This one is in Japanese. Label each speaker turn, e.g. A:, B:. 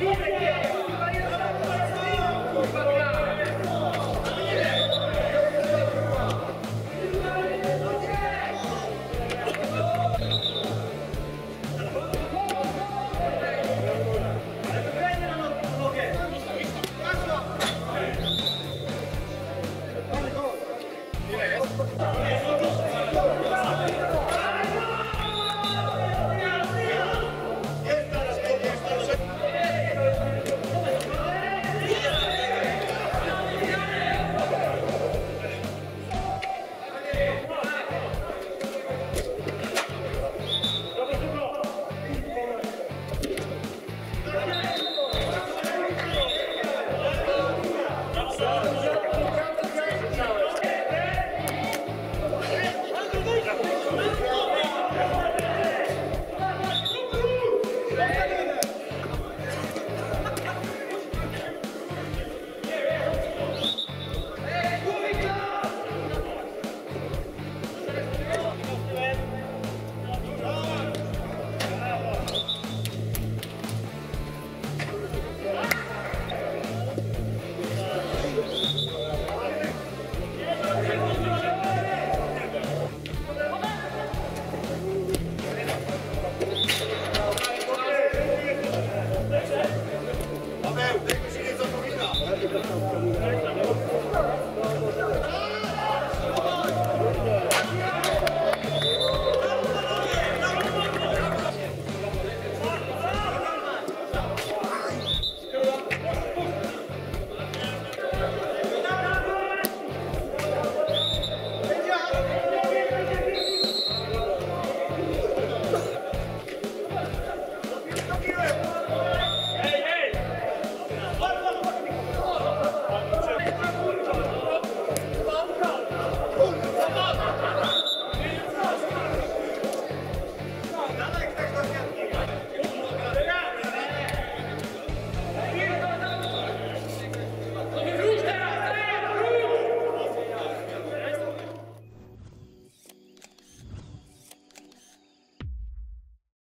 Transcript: A: Yeah. Obrigado.